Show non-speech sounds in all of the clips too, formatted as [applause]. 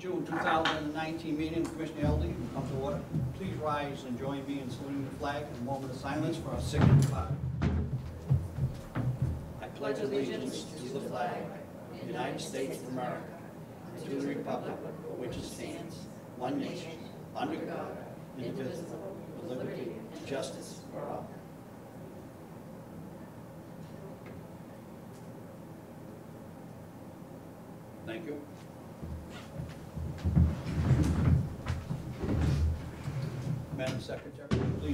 June 2019 meeting Commissioner Elder, come to order. Please rise and join me in saluting the flag and a moment of silence for our signature flag. I pledge allegiance to the flag of the United States of America and to the republic for which it stands, one nation, under God, indivisible, with liberty and justice for all. Thank you.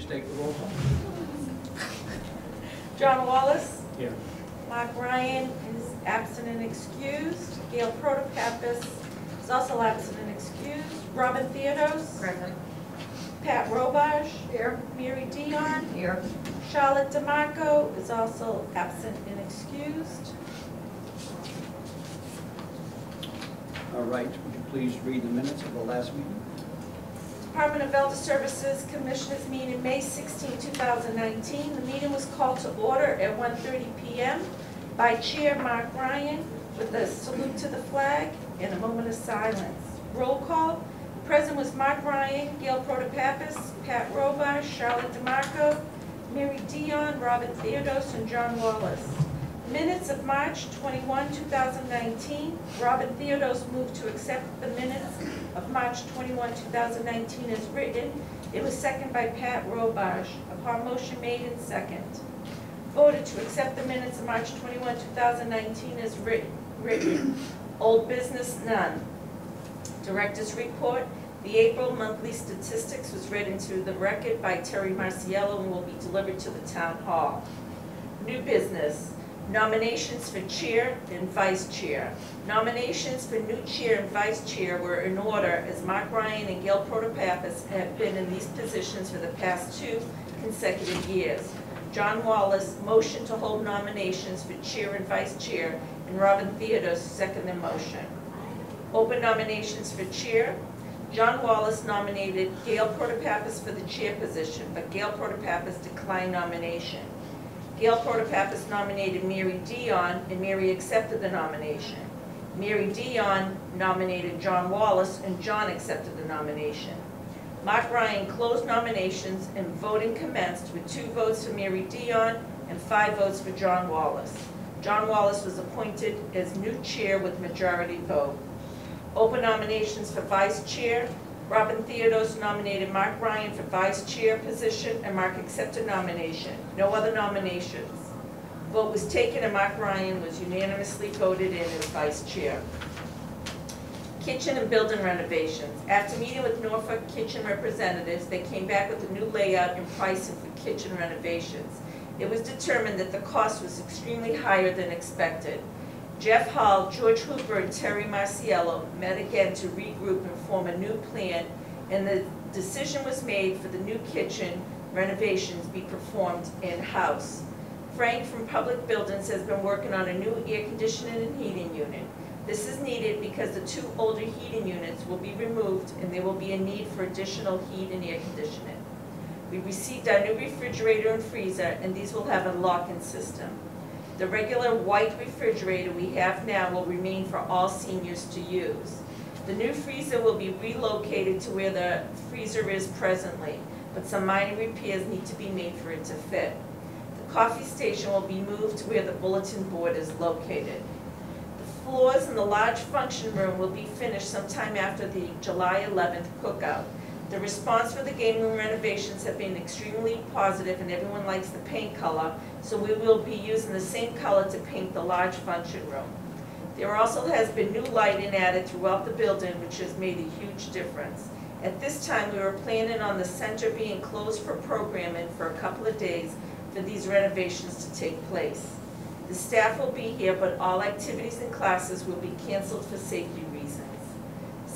Take the roll call. [laughs] John Wallace, Here. Mark Ryan is absent and excused. Gail Protopappas is also absent and excused. Robin Theodos. Present. Pat Robarge. Here. Mary Dion. Here. Charlotte DeMarco is also absent and excused. All right, would you please read the minutes of the last meeting? Department of Elder Services Commissioners meeting May 16, 2019. The meeting was called to order at 1:30 PM by Chair Mark Ryan with a salute to the flag and a moment of silence. Roll call. Present was Mark Ryan, Gail Protopappas, Pat Robar, Charlotte DeMarco, Mary Dion, Robert Theodos, and John Wallace. Minutes of March 21, 2019. Robert Theodos moved to accept the minutes of March 21, 2019 as written. It was seconded by Pat Robarge. Upon motion made and second. Voted to accept the minutes of March 21, 2019 as writ- written. Old business, none. Director's report. The April monthly statistics was read into the record by Terry Marciello and will be delivered to the town hall. New business. Nominations for chair and vice chair. Nominations for new chair and vice chair were in order as Mark Ryan and Gail Protopapas have been in these positions for the past two consecutive years. John Wallace motioned to hold nominations for chair and vice chair, and Robin Theodos seconded the motion. Open nominations for chair. John Wallace nominated Gail Protopapas for the chair position, but Gail Protopapas declined nomination. Gail Protopappas nominated Mary Dion, and Mary accepted the nomination. Mary Dion nominated John Wallace, and John accepted the nomination. Mark Ryan closed nominations, and voting commenced with two votes for Mary Dion and five votes for John Wallace. John Wallace was appointed as new chair with majority vote. Open nominations for vice chair. Robin Theodos nominated Mark Ryan for vice chair position, and Mark accepted nomination. No other nominations. Vote was taken, and Mark Ryan was unanimously voted in as vice chair. Kitchen and building renovations. After meeting with Norfolk Kitchen representatives, they came back with a new layout and pricing for kitchen renovations. It was determined that the cost was extremely higher than expected. Jeff Hall, George Hooper, and Terry Marciello met again to regroup and form a new plan, and the decision was made for the new kitchen renovations be performed in-house. Frank from Public Buildings has been working on a new air conditioning and heating unit. This is needed because the two older heating units will be removed, and there will be a need for additional heat and air conditioning. We received our new refrigerator and freezer, and these will have a lock-in system. The regular white refrigerator we have now will remain for all seniors to use. The new freezer will be relocated to where the freezer is presently, but some minor repairs need to be made for it to fit. The coffee station will be moved to where the bulletin board is located. The floors in the large function room will be finished sometime after the July 11th cookout. The response for the game room renovations have been extremely positive and everyone likes the paint color, so we will be using the same color to paint the large function room. There also has been new lighting added throughout the building, which has made a huge difference. At this time, we were planning on the center being closed for programming for a couple of days for these renovations to take place. The staff will be here, but all activities and classes will be canceled for safety.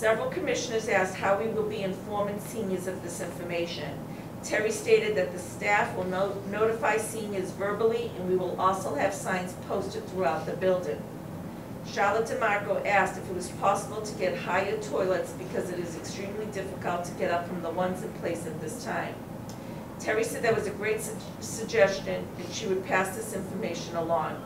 Several commissioners asked how we will be informing seniors of this information. Terry stated that the staff will no- notify seniors verbally, and we will also have signs posted throughout the building. Charlotte DeMarco asked if it was possible to get higher toilets because it is extremely difficult to get up from the ones in place at this time. Terry said that was a great su- suggestion, and she would pass this information along.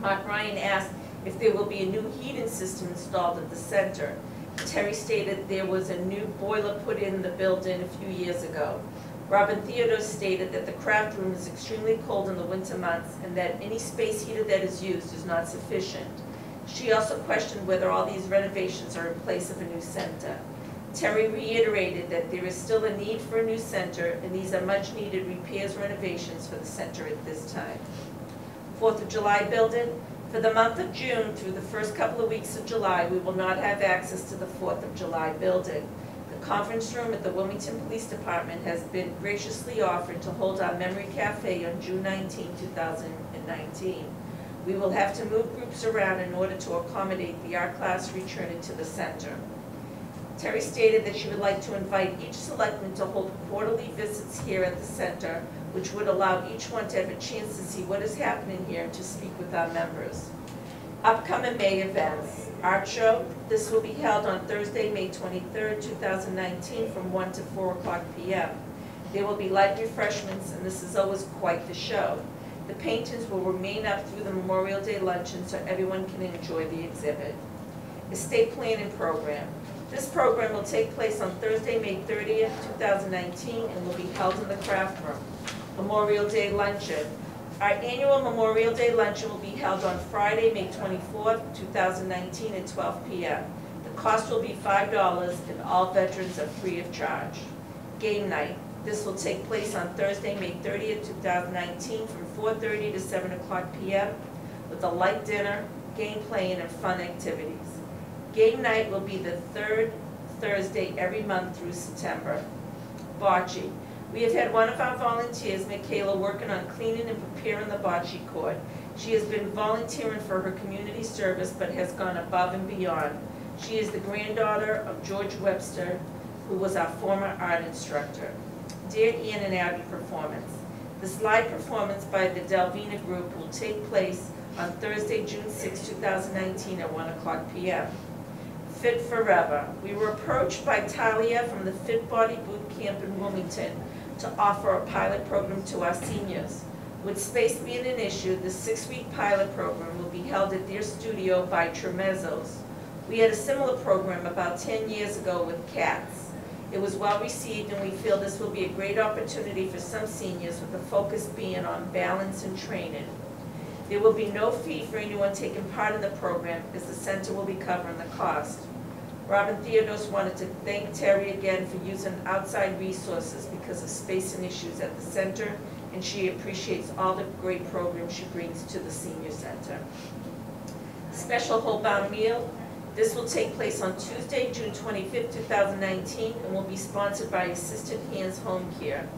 Mark Ryan asked if there will be a new heating system installed at the center. Terry stated there was a new boiler put in the building a few years ago. Robin Theodos stated that the craft room is extremely cold in the winter months and that any space heater that is used is not sufficient. She also questioned whether all these renovations are in place of a new center. Terry reiterated that there is still a need for a new center and these are much-needed repairs renovations for the center at this time. Fourth of July building, for the month of June through the first couple of weeks of July, we will not have access to the Fourth of July building. The conference room at the Wilmington Police Department has been graciously offered to hold our Memory Cafe on June 19, 2019. We will have to move groups around in order to accommodate the art class returning to the center. Terry stated that she would like to invite each selectman to hold quarterly visits here at the center, which would allow each one to have a chance to see what is happening here and to speak with our members. Upcoming May events, art show, this will be held on Thursday, May twenty-third, two thousand nineteen, from one to four o'clock P M. There will be light refreshments, and this is always quite the show. The paintings will remain up through the Memorial Day luncheon so everyone can enjoy the exhibit. Estate planning program. This program will take place on Thursday, May thirtieth, two thousand nineteen, and will be held in the craft room. Memorial Day luncheon. Our annual Memorial Day luncheon will be held on Friday, May twenty-fourth, two thousand nineteen, at twelve P M. The cost will be five dollars, and all veterans are free of charge. Game night. This will take place on Thursday, May thirtieth, two thousand nineteen, from four thirty to seven o'clock P M, with a light dinner, game playing, and fun activities. Game night will be the third Thursday every month through September. Bocce. We have had one of our volunteers, Michaela, working on cleaning and preparing the bocce court. She has been volunteering for her community service, but has gone above and beyond. She is the granddaughter of George Webster, who was our former art instructor. Dear Ann and Abby Performance, the slide performance by the Delvina Group will take place on Thursday, June 6, 2019, at 1 o'clock p.m. Fit Forever. We were approached by Talia from the Fit Body Boot Camp in Wilmington to offer a pilot program to our seniors. With space being an issue, the six-week pilot program will be held at their studio by Tremezzos. We had a similar program about 10 years ago with cats. It was well received and we feel this will be a great opportunity for some seniors with the focus being on balance and training. There will be no fee for anyone taking part in the program as the center will be covering the cost. Robin Theodos wanted to thank Terry again for using outside resources because of spacing issues at the center, and she appreciates all the great programs she brings to the senior center. Special whole-bound meal, this will take place on Tuesday, June twenty-fifth, two thousand nineteen, and will be sponsored by Assisted Hands Home Care.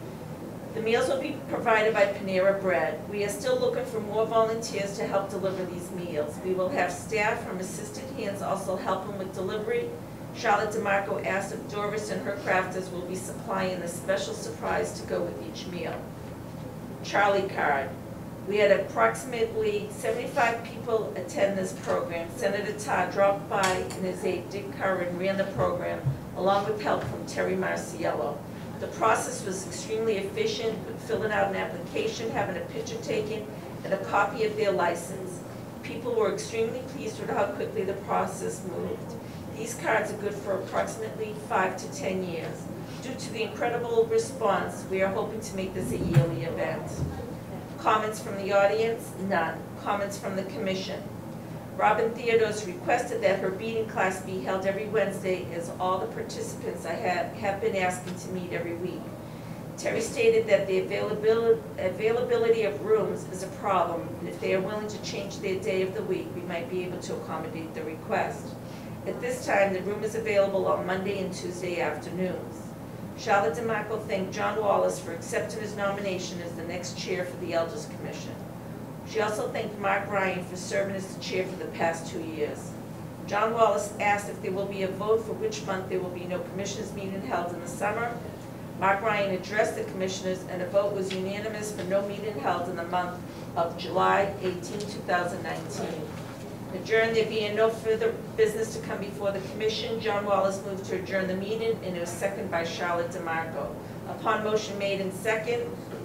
The meals will be provided by Panera Bread. We are still looking for more volunteers to help deliver these meals. We will have staff from Assisted Hands also helping with delivery. Charlotte DeMarco asked if Doris and her crafters will be supplying a special surprise to go with each meal. Charlie Card. We had approximately seventy-five people attend this program. Senator Todd dropped by and his aide Dick Curran ran the program along with help from Terry Marciello. The process was extremely efficient, filling out an application, having a picture taken, and a copy of their license. People were extremely pleased with how quickly the process moved. These cards are good for approximately five to 10 years. Due to the incredible response, we are hoping to make this a yearly event. Comments from the audience? None. Comments from the commission? Robin Theodos requested that her beading class be held every Wednesday as all the participants I have, have been asking to meet every week. Terry stated that the availability, availability of rooms is a problem, and if they are willing to change their day of the week, we might be able to accommodate the request. At this time, the room is available on Monday and Tuesday afternoons. Charlotte DeMarco thanked John Wallace for accepting his nomination as the next chair for the Elders Commission. She also thanked Mark Ryan for serving as the chair for the past two years. John Wallace asked if there will be a vote for which month there will be no commissioners meeting held in the summer. Mark Ryan addressed the commissioners and a vote was unanimous for no meeting held in the month of July 18, 2019. Adjourned, there being no further business to come before the commission, John Wallace moved to adjourn the meeting and it was seconded by Charlotte DeMarco. Upon motion made and second,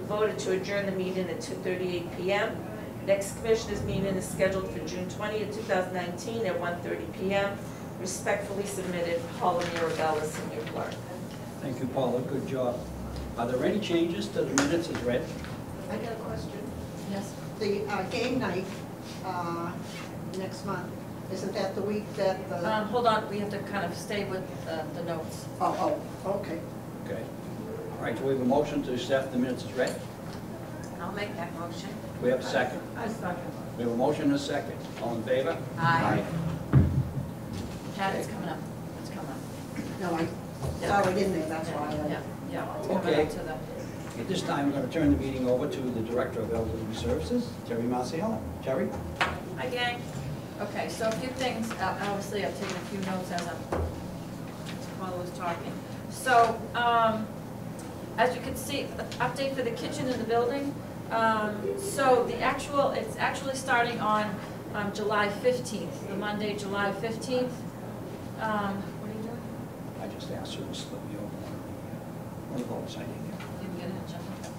voted to adjourn the meeting at 2:38 PM. Next commissioners meeting is scheduled for June 20th, 2019 at 1:30 PM. Respectfully submitted, Paula Mirabella, Senior Clerk. Thank you, Paula, good job. Are there any changes to the minutes as read? I got a question. Yes. The uh, game night uh, next month, isn't that the week that the, Um, hold on, we have to kind of stay with uh, the notes. oh, oh, okay. Okay. All right, so we have a motion to accept the minutes as read. I'll make that motion. We have a second. I second. We have a motion and a second. All in favor? Aye. Pat, it's coming up, it's coming up. No, I saw it in there, that's why Yeah, I, yeah, it's coming Okay. up to the, At this time, we're going to turn the meeting over to the Director of Elderly Services, Terry Marciano. Terry? hi gang. Okay, so a few things, Uh, obviously I've taken a few notes as I'm, as Paula was talking. So, um, as you can see, update for the kitchen in the building. Um, so the actual, it's actually starting on, um, July fifteenth, the Monday, July fifteenth. Um, what are you doing? I just asked her to slip me over one of the, one of those I didn't get. Didn't get an agenda.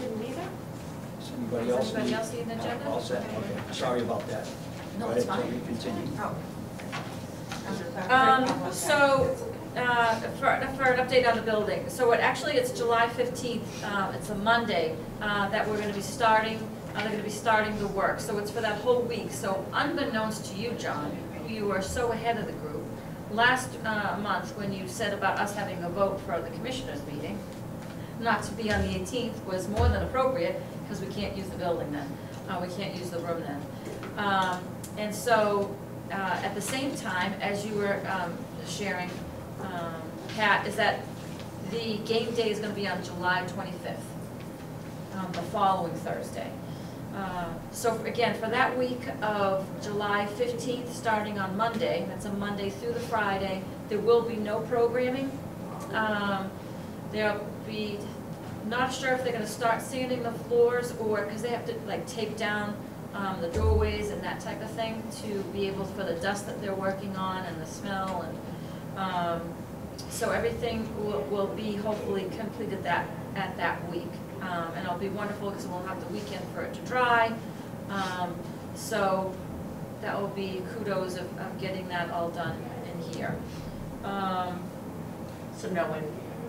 Didn't either? Does anybody Does else? anybody need- else need an agenda? All set, okay. Sorry about that. No, Go it's ahead, fine. Continue. Oh. Um, so, uh, for, for an update on the building, so it, actually, it's July fifteenth, uh, it's a Monday, uh, that we're gonna be starting, uh, they're gonna be starting the work, so it's for that whole week, so unbeknownst to you, John, you are so ahead of the group. Last, uh, month, when you said about us having a vote for the commissioners meeting, not to be on the eighteenth was more than appropriate, because we can't use the building then, we can't use the room then. Um, and so, at the same time, as you were, um, sharing, um, Pat, is that the game day is gonna be on July twenty-fifth, um, the following Thursday. Uh, So again, for that week of July fifteenth, starting on Monday, that's a Monday through the Friday, there will be no programming. Um, There'll be, not sure if they're gonna start sanding the floors or, because they have to like tape down um, the doorways and that type of thing to be able, for the dust that they're working on and the smell and, um, so everything will, will be hopefully completed that, at that week. Um, and it'll be wonderful because we'll have the weekend for it to dry. Um, so that will be kudos of, of getting that all done in here. Um, So no one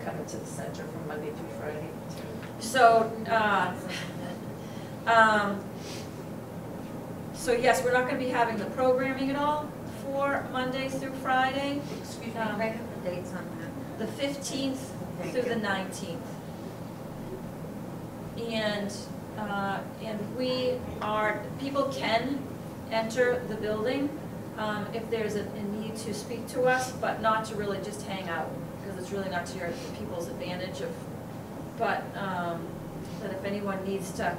coming to the center from Monday through Friday? So, uh, um, so yes, we're not gonna be having the programming at all for Monday through Friday, Excuse me, can I have the dates on that? the fifteenth Thank through the you. nineteenth. And, uh, and we are, people can enter the building, um, if there's a, a need to speak to us, but not to really just hang out, because it's really not to your, people's advantage of, but, um, that if anyone needs to,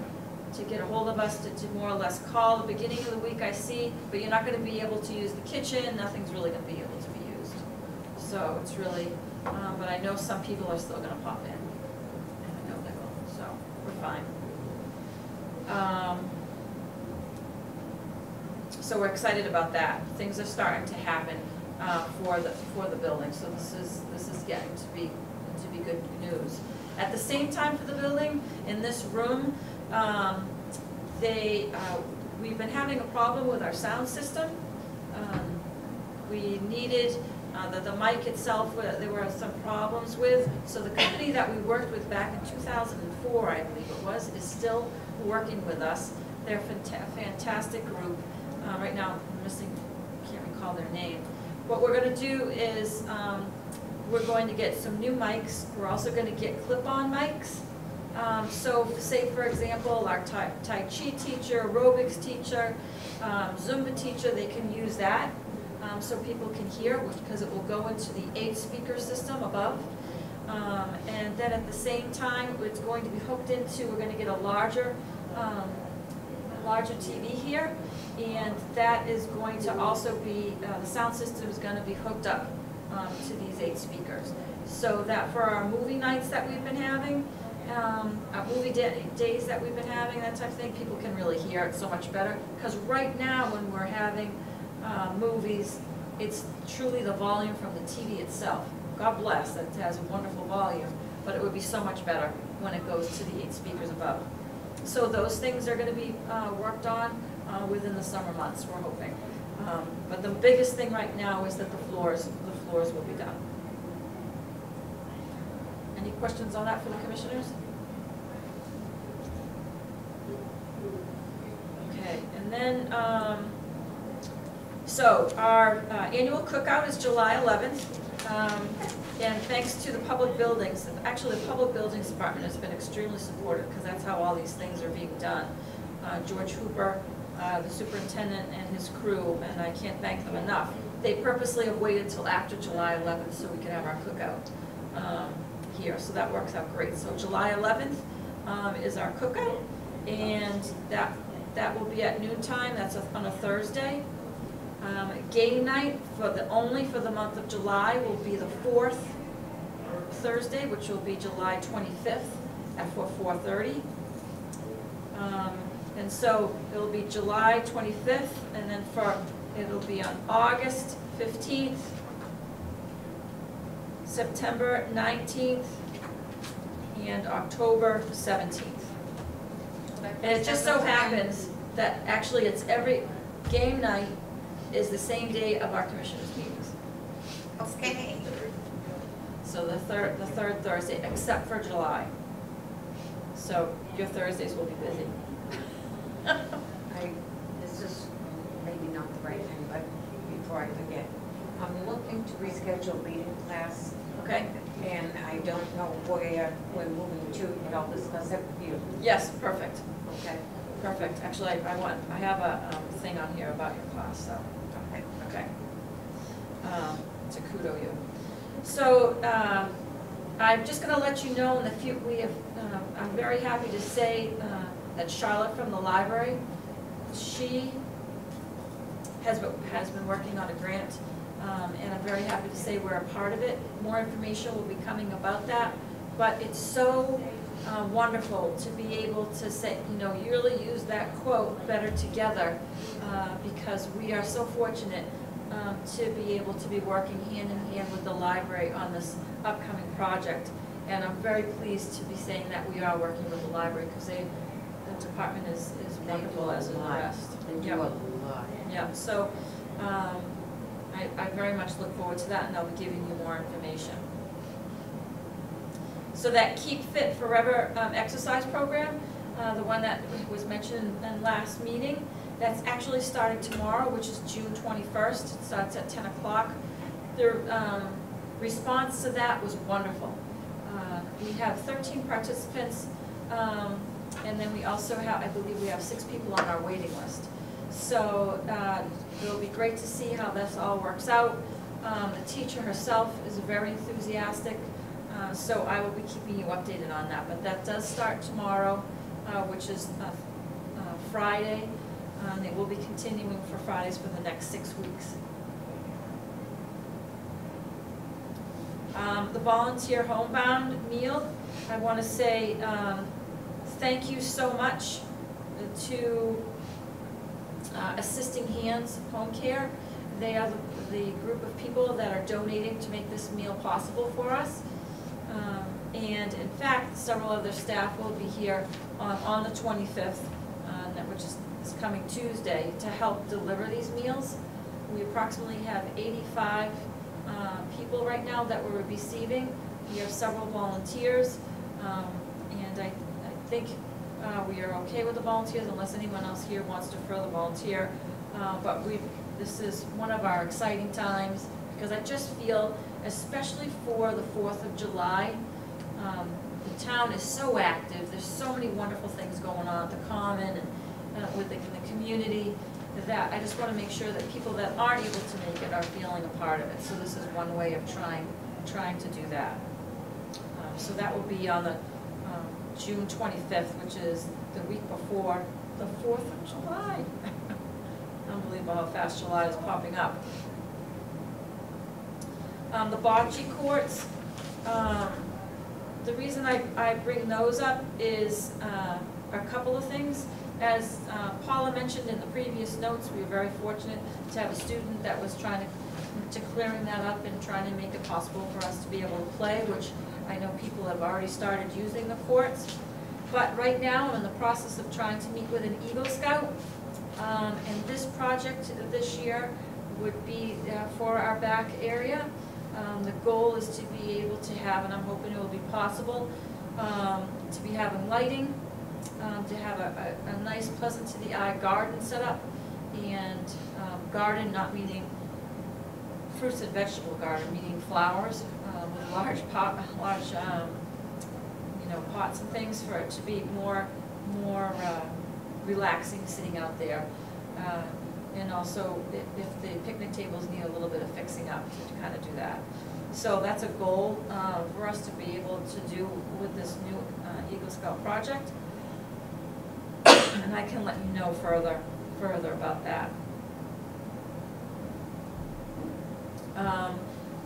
to get a hold of us, to, to more or less call the beginning of the week, I see, but you're not gonna be able to use the kitchen, nothing's really gonna be able to be used. So it's really, um, but I know some people are still gonna pop in, and I know they will, so we're fine. Um, so we're excited about that. Things are starting to happen, uh, for the, for the building, so this is, this is getting to be, to be good news. At the same time for the building, in this room, um, they, uh, we've been having a problem with our sound system. Um, We needed, uh, the, the mic itself, there were some problems with, so the company that we worked with back in two thousand and four, I believe it was, is still working with us. They're a fanta- fantastic group. Uh, right now, I'm missing, can't recall their name. What we're gonna do is, um, we're going to get some new mics. We're also gonna get clip-on mics. Um, so say, for example, our Tai, Tai Chi teacher, aerobics teacher, um, Zumba teacher, they can use that. Um, so people can hear, because it will go into the eight speaker system above. Um, and then at the same time, it's going to be hooked into, we're gonna get a larger, um, larger TV here. And that is going to also be, uh, the sound system is gonna be hooked up, um, to these eight speakers. So that for our movie nights that we've been having, um, our movie da- days that we've been having, that type of thing, people can really hear it so much better. Because right now, when we're having, uh, movies, it's truly the volume from the TV itself. God bless, that has a wonderful volume, but it would be so much better when it goes to the eight speakers above. So those things are gonna be, uh, worked on, uh, within the summer months, we're hoping. Um, But the biggest thing right now is that the floors, the floors will be done. Any questions on that for the commissioners? Okay, and then, um, so our uh, annual cookout is July 11th. um, And thanks to the public buildings, actually, the Public Buildings Department has been extremely supportive because that's how all these things are being done. Uh, George Hooper, uh, the superintendent and his crew, and I can't thank them enough. They purposely have waited till after July 11th so we could have our cookout um, here, so that works out great. So July 11th um, is our cookout, and that, that will be at noon time, that's a- on a Thursday. Um, Game night for the, only for the month of July will be the fourth Thursday, which will be July 25th at 4, 4:30. Um, And so it'll be July 25th, and then for, it'll be on August 15th, September 19th, and October 17th. And it just so happens that actually it's every, game night is the same day of our commissioners' meetings. Okay. So the third, the third Thursday, except for July. So your Thursdays will be busy. [laughs] I, this is maybe not the right thing, but before I forget, I'm looking to reschedule reading class, Okay? and I don't know where we're moving to, but I'll discuss it with you, Yes, perfect, okay? perfect. Actually, I I want, I have a um, thing on here about your class, so, Okay. okay. Um, To kudo you. So, um, I'm just gonna let you know in the few, we have, um, I'm very happy to say uh, that Charlotte from the library, she has, been- has been working on a grant, um, and I'm very happy to say we're a part of it. More information will be coming about that, but it's so uh, wonderful to be able to say, you know, you really use that quote, "better together," uh, because we are so fortunate um, to be able to be working hand in hand with the library on this upcoming project. And I'm very pleased to be saying that we are working with the library, because they, the department is, is wonderful as the rest. They do Yep. a lot. Yeah, so, um, I, I very much look forward to that, and I'll be giving you more information. So that Keep Fit Forever, um, exercise program, uh, the one that was mentioned in last meeting, that's actually starting tomorrow, which is June twenty-first, it starts at ten o'clock. The, um, response to that was wonderful. Uh, we have thirteen participants, um, and then we also have, I believe we have six people on our waiting list. So uh, it'll be great to see how this all works out. Um, The teacher herself is very enthusiastic, uh, so I will be keeping you updated on that. But that does start tomorrow, uh, which is uh, uh, Friday. and It will be continuing for Fridays for the next six weeks. Um, The volunteer homebound meal, I want to say um, thank you so much to uh, Assisting Hands Home Care. They are the- the group of people that are donating to make this meal possible for us. Um, And in fact, several other staff will be here on, on the 25th, uh, which is, is coming Tuesday, to help deliver these meals. We approximately have 85 uh, people right now that we're receiving. We have several volunteers, um, and I, I think uh, we are okay with the volunteers unless anyone else here wants to further volunteer. Uh, But we, this is one of our exciting times, because I just feel, especially for the Fourth of July, um, the town is so active, there's so many wonderful things going on at the Common and uh, with the, community, that I just want to make sure that people that aren't able to make it are feeling a part of it. So this is one way of trying, trying to do that. Um, So that will be on the June 25th, which is the week before the 4th of July. [laughs] Unbelievable how fast July is popping up. Um, The bocce courts, um, the reason I, I bring those up is uh, a couple of things. As uh, Paula mentioned in the previous notes, we were very fortunate to have a student that was trying to, to clearing that up and trying to make it possible for us to be able to play, which I know people have already started using the courts. But right now, I'm in the process of trying to meet with an Eagle Scout Um, And this project this year would be uh, for our back area. Um, The goal is to be able to have, and I'm hoping it will be possible, um, to be having lighting, um, to have a, a, a nice pleasant to the eye garden set up. And um, garden not meaning fruits and vegetable garden, meaning flowers, large pot, large, um, you know, pots and things for it to be more, more, uh, relaxing sitting out there. Uh, And also, if, if the picnic tables need a little bit of fixing up, to kind of do that. So that's a goal, uh, for us to be able to do with this new, uh, Eagle Scout project. And I can let you know further, further about that. Um,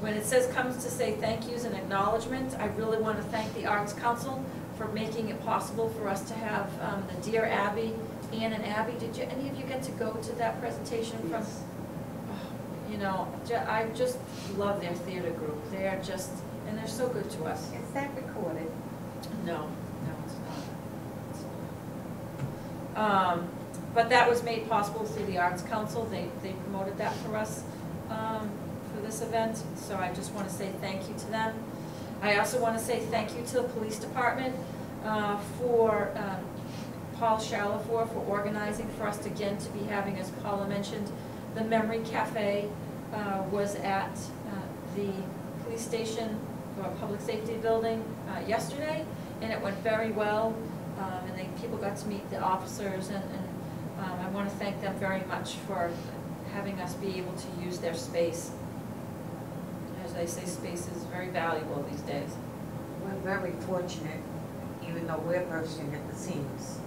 When it says comes to say thank yous and acknowledgements, I really want to thank the Arts Council for making it possible for us to have um, the Dear Abby, Ann and Abby. Did you, any of you get to go to that presentation from? You know, I just love their theater group. They are just, and they're so good to us. Is that recorded? No, no, it's not. Um, But that was made possible through the Arts Council, they, they promoted that for us, um, this event, so I just wanna say thank you to them. I also wanna say thank you to the police department, uh, for, um, Paul Chalafor for organizing for us again to be having, as Paula mentioned, the Memory Cafe, uh, was at, uh, the police station, or public safety building, uh, yesterday, and it went very well, um, and they, people got to meet the officers, and, and, um, I wanna thank them very much for having us be able to use their space. They say, space is very valuable these days. We're very fortunate, even though we're bursting at the seams,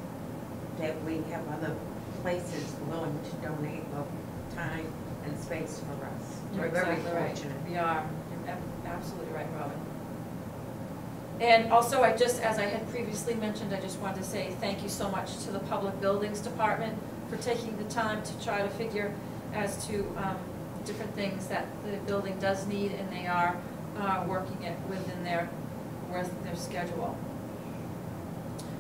that we have other places willing to donate of time and space for us. You're We're very exactly right. fortunate. We are, you're ab- absolutely right, Robin. And also, I just, as I had previously mentioned, I just wanted to say thank you so much to the Public Buildings Department for taking the time to try to figure as to um, different things that the building does need, and they are uh, working it within their, with their schedule.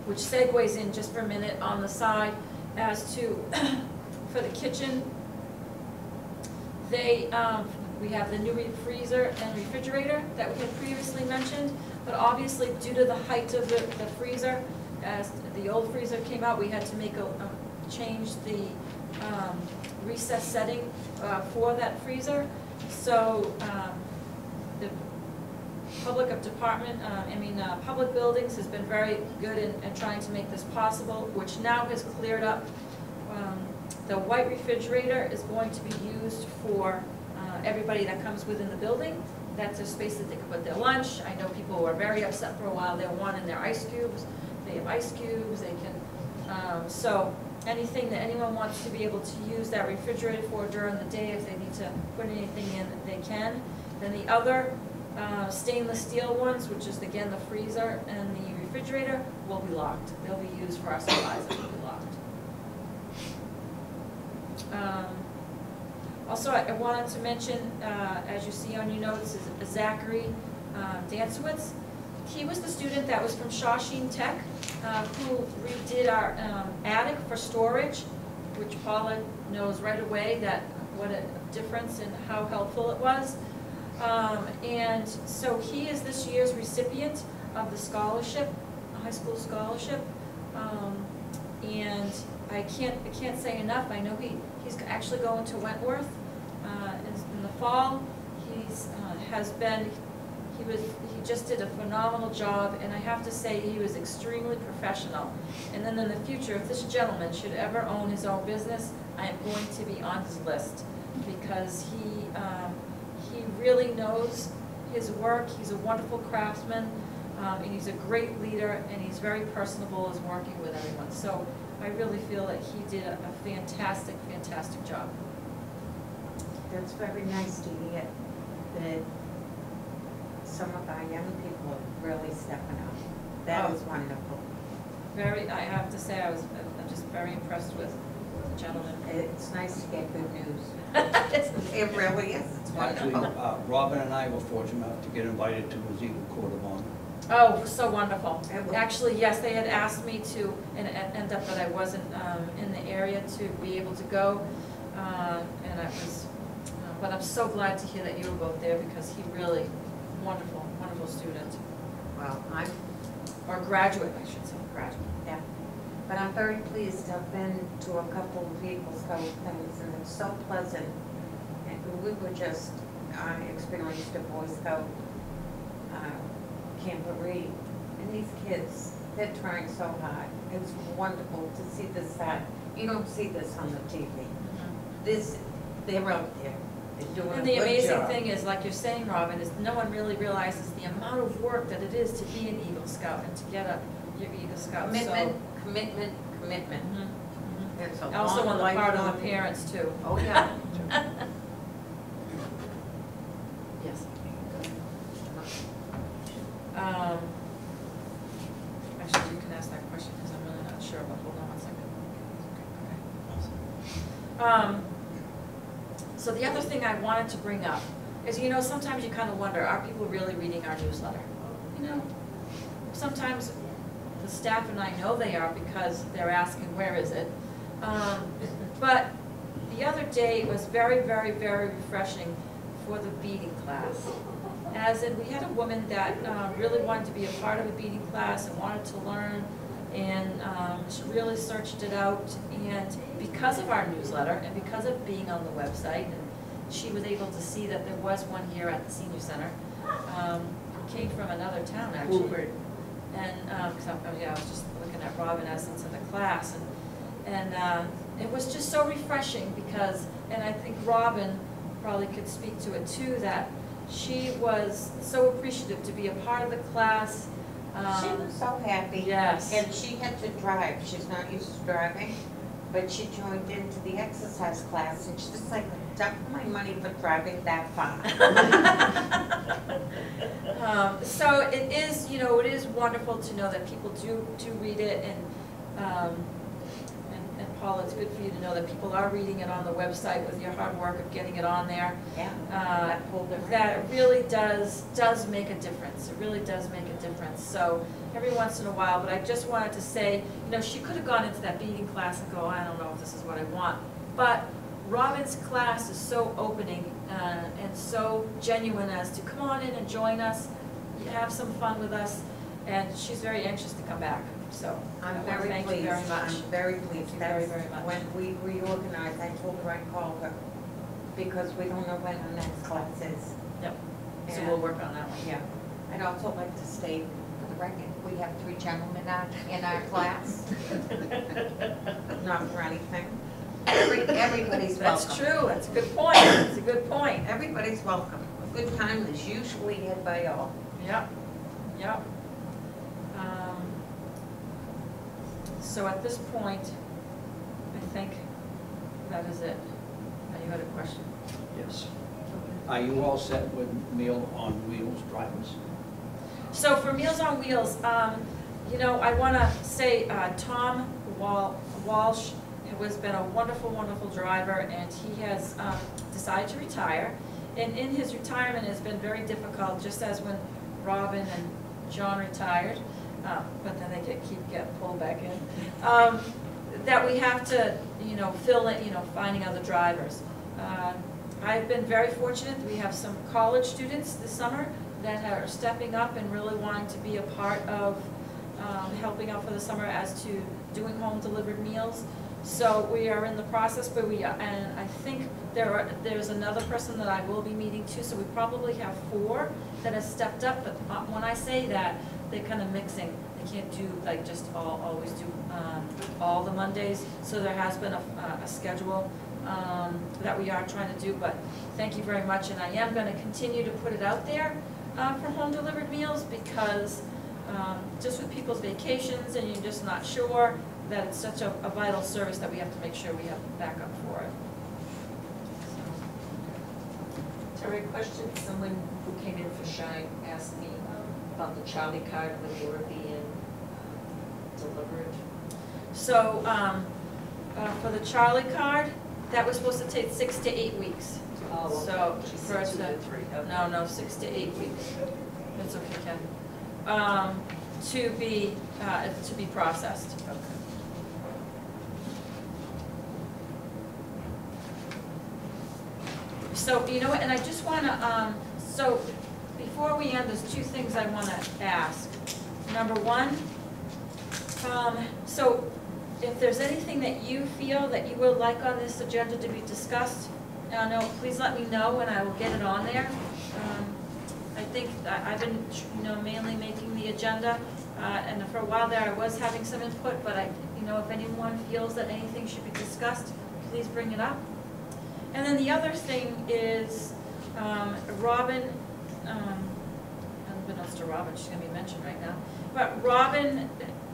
Which segues in just for a minute on the side as to, [coughs] for the kitchen, they, um, we have the new freezer and refrigerator that we had previously mentioned, but obviously due to the height of the, the freezer, as the old freezer came out, we had to make a, a, change the, um, recess setting, uh, for that freezer. So, um, the public of department, uh, I mean, uh, public buildings has been very good in, in trying to make this possible, which now has cleared up. Um, The white refrigerator is going to be used for, uh, everybody that comes within the building. That's a space that they can put their lunch. I know people were very upset for a while, they wanted their ice cubes. They have ice cubes, they can, um, so anything that anyone wants to be able to use that refrigerator for during the day, if they need to put anything in, they can. Then the other uh, stainless steel ones, which is again the freezer and the refrigerator, will be locked. They'll be used for our supplies, and will be locked. Um, Also, I wanted to mention, uh, as you see on your notes, is Zachary uh. He was the student that was from Shawsheen Tech, uh, who redid our um, attic for storage, which Paula knows right away that, what a difference and how helpful it was. Um, And so he is this year's recipient of the scholarship, high school scholarship. Um, And I can't, I can't say enough, I know he, he's actually going to Wentworth uh, in in the fall. He's, uh, has been, he was, he just did a phenomenal job, and I have to say, he was extremely professional. And then in the future, if this gentleman should ever own his own business, I am going to be on his list, because he, um, he really knows his work, he's a wonderful craftsman, um, and he's a great leader, and he's very personable as working with everyone. So I really feel that he did a fantastic, fantastic job. That's very nice to hear that some of our young people are really stepping up. That Oh. is wonderful. Very, I have to say, I was, I'm just very impressed with the gentleman. It's nice to get good news. [laughs] It really is, it's Actually, wonderful. uh, Robin and I were fortunate enough to get invited to his Eagle Court of Honor. Oh, so wonderful. It was- Actually, yes, they had asked me to, and it ended up that I wasn't um, in the area to be able to go. uh, And I was, uh, but I'm so glad to hear that you were both there because he really, wonderful, wonderful student. Well, I'm, Or graduate, I should say, graduate. yeah, but I'm very pleased. I've been to a couple of Eagle Scout things and it's so pleasant. And we were just, I experienced a Boy Scout uh, camporee. And these kids, they're trying so hard. It was wonderful to see this side. You don't see this on the TV. This, they're out there. They're doing a And the amazing job. thing is, like you're saying, Robin, is no one really realizes the amount of work that it is to be an Eagle Scout and to get a, your Eagle Scout, so. Commitment, commitment, commitment. Mhm. It's a Also on long the part of lifelong- the parents too. Oh, yeah. [laughs] Yes. Um, Actually, you can ask that question because I'm really not sure, but hold on one second. Um, So the other thing I wanted to bring up is, you know, sometimes you kind of wonder, are people really reading our newsletter? You know, sometimes the staff and I know they are because they're asking, where is it? Um, But the other day it was very, very, very refreshing for the beading class. As in, we had a woman that uh, really wanted to be a part of a beading class and wanted to learn, and um, she really searched it out. And because of our newsletter and because of being on the website, and she was able to see that there was one here at the senior center. Um, Came from another town, actually. And, um I, oh, yeah, I was just looking at Robin Essence in the class, and, and, uh, it was just so refreshing because, and I think Robin probably could speak to it too, that she was so appreciative to be a part of the class. She um, was so happy. Yes. And she had to drive, she's not used to driving, but she joined into the exercise class and she's just like, dump my money for driving that far. [laughs] [laughs] Um, So it is, you know, it is wonderful to know that people do, do read it and, um, Paul, it's good for you to know that people are reading it on the website with your hard work of getting it on there. Yeah, Uh, that pulled her. That really does, does make a difference, it really does make a difference. So every once in a while, but I just wanted to say, you know, she could have gone into that beading class and go, I don't know if this is what I want. But Robin's class is so opening uh, and so genuine as to come on in and join us, have some fun with us, and she's very anxious to come back, so. I'm wanna very thank you pleased, very much. I'm very pleased. you very, That's very much. When we reorganized, I told her I'd call her, because we don't know when the next class is. Yep, so we'll work on that one. Yeah, I'd also like to state for the record, we have three gentlemen on- in our class. Not for anything. Every, everybody's welcome. That's true, that's a good point, that's a good point. Everybody's welcome. A good time is usually had by all. Yep, yep. So at this point, I think that is it. Now, you had a question? Yes. Are you all set with Meal on Wheels drivers? So for Meals on Wheels, um, you know, I want to say, uh, Tom Wal- Walsh has been a wonderful, wonderful driver, and he has, um, decided to retire. And in his retirement, it's been very difficult, just as when Robin and John retired, but then they get, keep getting pulled back in. Um, that we have to, you know, fill in, you know, finding other drivers. Uh, I've been very fortunate, we have some college students this summer that are stepping up and really wanting to be a part of um, helping out for the summer as to doing home delivered meals. So we are in the process, but we, and I think there are, there's another person that I will be meeting too, so we probably have four that have stepped up, but uh, when I say that, they're kind of mixing. They can't do, like, just all, always do um, all the Mondays, so there has been a, a schedule um, that we are trying to do, but thank you very much, and I am gonna continue to put it out there uh, for home delivered meals, because um, just with people's vacations, and you're just not sure, that it's such a a vital service that we have to make sure we have backup for it. Terry, question, someone who came in for Shine asked me about the Charlie card when they were being um, delivered. So, um, uh, for the Charlie card, that was supposed to take six to eight weeks. Oh, So, okay. She said us to- to three, okay. No, no, six to eight weeks. That's okay, Ken. um, to be, uh, to be processed. Okay. So, you know, what, and I just wanna, um, so, before we end, there's two things I wanna ask. Number one, um, so, if there's anything that you feel that you would like on this agenda to be discussed, uh, no, please let me know and I will get it on there. Um, I think, I've been, you know, mainly making the agenda, uh, and for a while there, I was having some input, but I, you know, if anyone feels that anything should be discussed, please bring it up. And then the other thing is, um, Robin, um, to Robin, she's gonna be mentioned right now, but Robin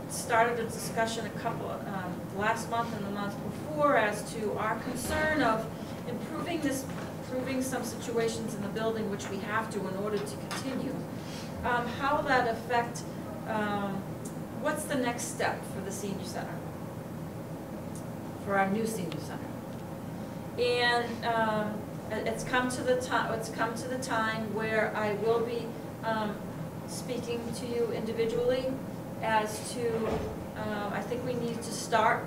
started a discussion a couple, um, last month and the month before as to our concern of improving this, improving some situations in the building, which we have to in order to continue. Um, how that affect, um, what's the next step for the senior center? For our new senior center? And um, it's come to the time, it's come to the time where I will be um, speaking to you individually as to, um, I think we need to start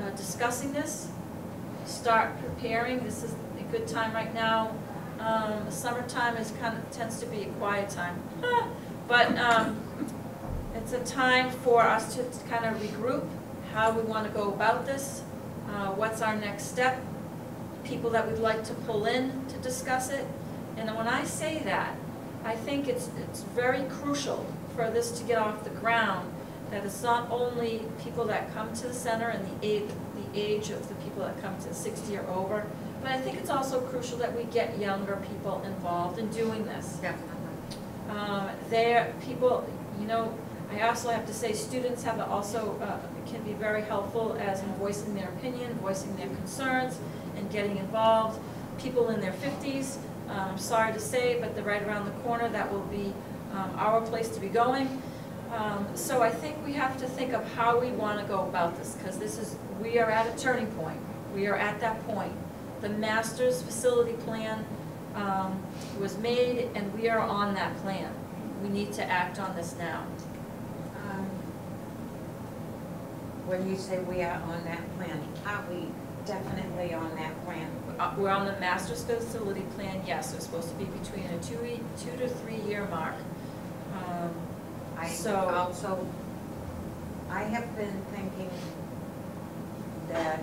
uh, discussing this, start preparing. This is a good time right now. Um, Summertime is kind of, tends to be a quiet time. [laughs] But um, it's a time for us to kind of regroup, how we want to go about this, uh, what's our next step, people that we'd like to pull in to discuss it. And when I say that, I think it's, it's very crucial for this to get off the ground, that it's not only people that come to the center and the age, the age of the people that come to 60 or over, but I think it's also crucial that we get younger people involved in doing this. Definitely. Um, there, people, you know, I also have to say students have also uh, can be very helpful as in voicing their opinion, voicing their concerns, and getting involved. People in their 50s I'm sorry to say, but the right around the corner, that will be um, our place to be going. Um, so I think we have to think of how we want to go about this because this is, we are at a turning point. We are at that point. The master's facility plan um, was made and we are on that plan. We need to act on this now. Um, when you say we are on that plan, are we definitely on that plan? Uh, We're on the master's facility plan, yes, it's supposed to be between a two, e- two to three-year mark. Um, I So- also, I have been thinking that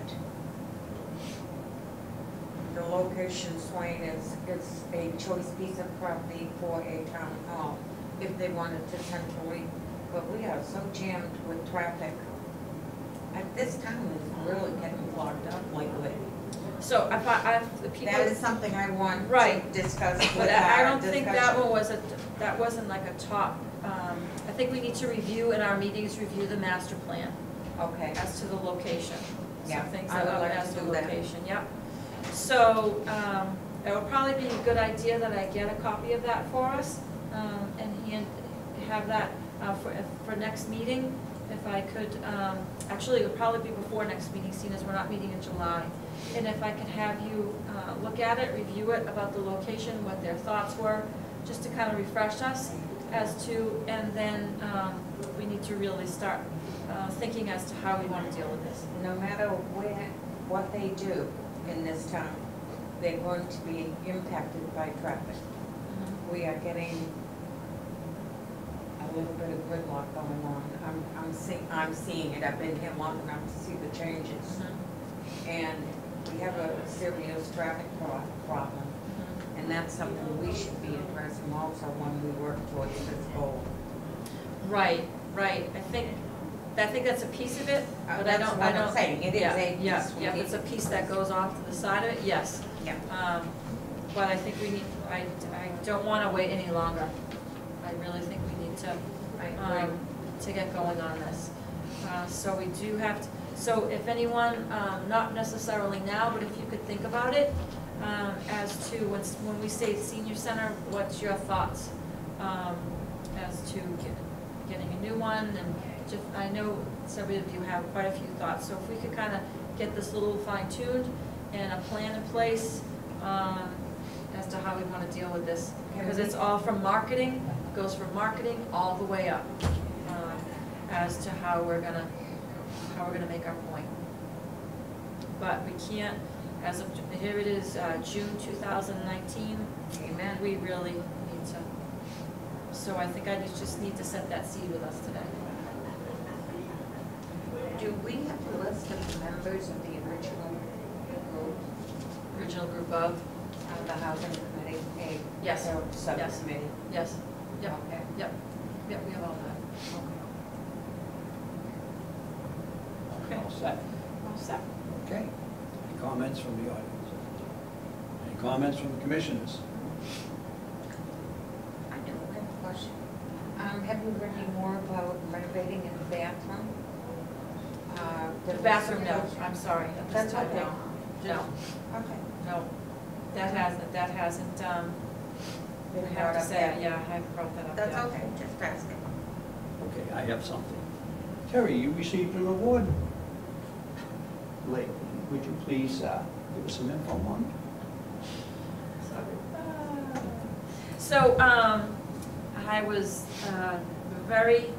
the location Swain is, is a choice piece of property for a town hall, if they wanted to centrally, but we are so jammed with traffic. And this town is really getting clogged up lately. So I, if the people. That is something I want to discuss [laughs] with But I I don't think that discussion. one was a, that wasn't like a top, um, I think we need to review in our meetings, review the master plan. Okay, as to the location. Yeah, Some things I would like as to to do that. location, yep. So, um, it would probably be a good idea that I get a copy of that for us, um, and hand, have that, uh, for, for next meeting. If I could, um, actually, it would probably be before next meeting, seeing as we're not meeting in July. And if I could have you, uh, look at it, review it about the location, what their thoughts were, just to kind of refresh us as to, and then, um, we need to really start, uh, thinking as to how we want to deal with this. no matter where, what they do in this town, they're going to be impacted by traffic. We are getting a little bit of gridlock going on. I'm, I'm seeing, I'm seeing it, I've been here long enough to see the changes. And we have a serious traffic pro- problem, and that's something we should be addressing also when we work towards this goal. Right, right, I think, I think that's a piece of it, Uh, but I that's don't, what I I'm don't. saying. It is yeah, a Yeah, piece. We yeah, need- it's a piece that goes off to the side of it, yes. Yeah. Um, but I think we need, I, I don't wanna wait any longer. I really think we need to, I agree. um, to get going on this. Uh, so we do have to, so if anyone, um, not necessarily now, but if you could think about it, um, as to when, when we say senior center, what's your thoughts? Um, as to get, getting a new one and just, I know several of you have quite a few thoughts, so if we could kinda get this little fine tuned and a plan in place, um, as to how we wanna deal with this. Because it's all from marketing goes from marketing all the way up, um, as to how we're gonna, how we're gonna make our point. But we can't, as of, here it is, uh, June two thousand nineteen, Amen. we really need to, so I think I just need to set that seed with us today. Do we have a list of the members of the original group, Original group of, of the housing committee? A- Yes. or Subcommittee? yes, yep, Okay. yep, yep, we have all that. Okay. All set? All set. Okay. Any comments from the audience? Any comments from the commissioners? I do have a question. Um, have you heard any more about renovating in the bathroom? Uh, The bathroom, no, I'm sorry, at this That's time, okay. no, no, Okay. no. That hasn't, that hasn't, um, I have to say, yet? yeah, I haven't brought that up yet. That's okay, just asking. Okay, I have something. Terry, you received an award lately. Would you please uh, give us some info on So, um, I was, uh, very,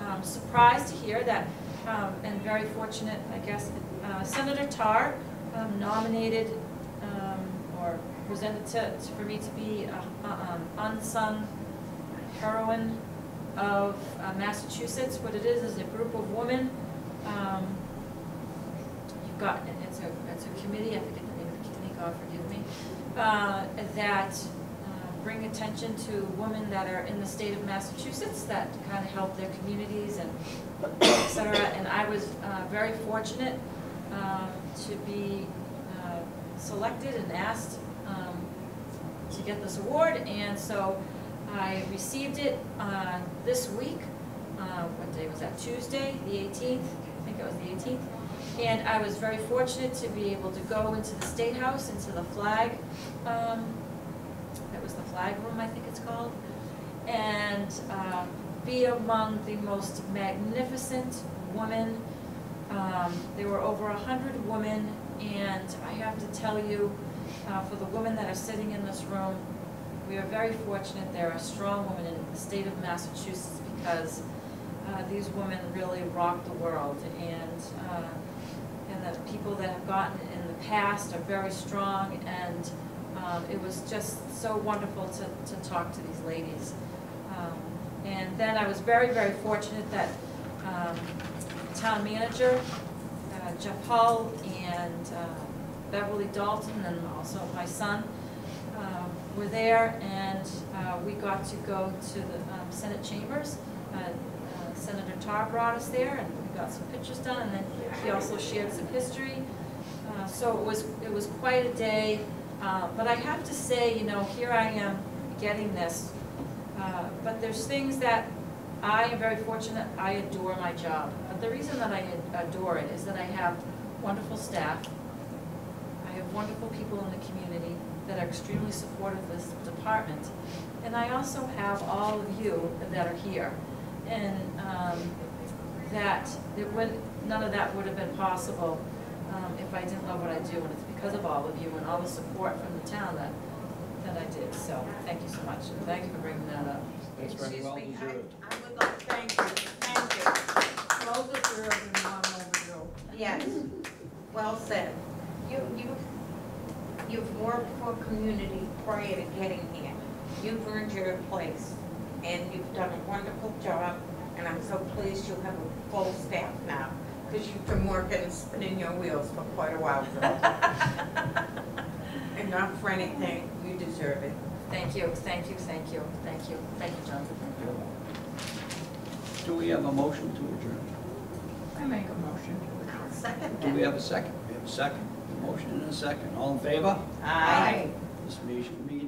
um, surprised to hear that, um, and very fortunate, I guess, uh, Senator Tarr um, nominated, um, or presented to, for me to be a, a, um, unsung heroine of uh, Massachusetts. What it is, is a group of women, um, got, it's a, it's a committee, I forget the name of the committee, God forgive me, uh, that uh, bring attention to women that are in the state of Massachusetts that kind of help their communities and et cetera. And I was uh, very fortunate um, to be uh, selected and asked um, to get this award. And so I received it uh, this week. Uh, What day was that? Tuesday, the 18th? I think it was the 18th. And I was very fortunate to be able to go into the State House, into the flag, um, it was the flag room, I think it's called, and uh, be among the most magnificent women. Um, There were over a hundred women, and I have to tell you, uh, for the women that are sitting in this room, we are very fortunate there are strong women in the state of Massachusetts because uh, these women really rock the world. And, uh, people that have gotten in the past are very strong. And um, it was just so wonderful to, to talk to these ladies. Um, And then I was very, very fortunate that um, town manager, uh, Jeff Hull, and uh, Beverly Dalton, and also my son, um, were there, and uh, we got to go to the um, Senate chambers. Uh, uh, Senator Tarr brought us there, and got some pictures done, and then he also shared some history. Uh, So it was, it was quite a day, Uh, but I have to say, you know, here I am getting this, Uh, but there's things that I am very fortunate, I adore my job. But the reason that I adore it is that I have wonderful staff, I have wonderful people in the community that are extremely supportive of this department. And I also have all of you that are here. And um, that, it would, none of that would have been possible um, if I didn't love what I do. And it's because of all of you and all the support from the town that, that I did. So thank you so much. And thank you for bringing that up. That's very Excuse well me, I- I would like, to thank you, thank you. Well deserved and long overdue. Yes, well said. You, you, you've worked for community prior to getting here. You've earned your place, and you've done a wonderful job, and I'm so pleased you have a full staff now, because you've been working, and spinning your wheels for quite a while, girl. And not for anything, you deserve it. Thank you, thank you, thank you, thank you, thank you, Jonathan. Do we have a motion to adjourn? I make a motion. I'll second Do we have a second? We have a second. A motion and a second. All in favor? Aye. This meeting meeting is adjourned.